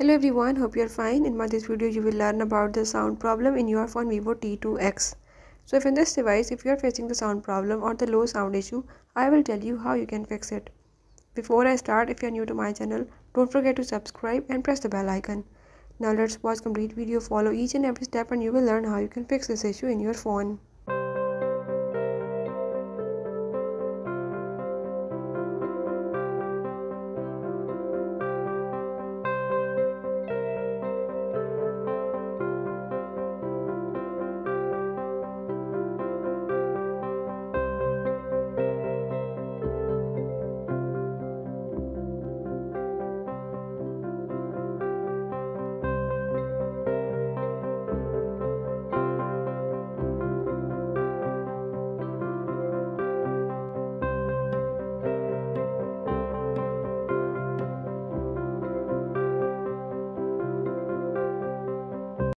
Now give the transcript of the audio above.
Hello everyone, hope you are fine. In my this video you will learn about the sound problem in your phone Vivo T2X. So if in this device if you are facing the sound problem or the low sound issue, I will tell you how you can fix it. Before I start, if you are new to my channel, don't forget to subscribe and press the bell icon. Now let's watch complete video, follow each and every step and you will learn how you can fix this issue in your phone.